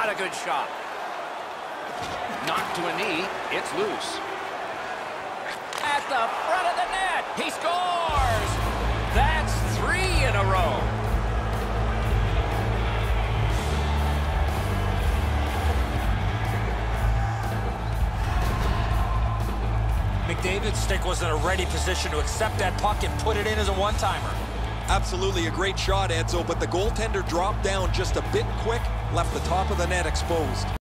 Not a good shot. Knocked to a knee. It's loose. At the front of the net. He scores! That's three in a row. McDavid's stick was in a ready position to accept that puck and put it in as a one-timer. Absolutely a great shot, Edzo, but the goaltender dropped down just a bit quick, left the top of the net exposed.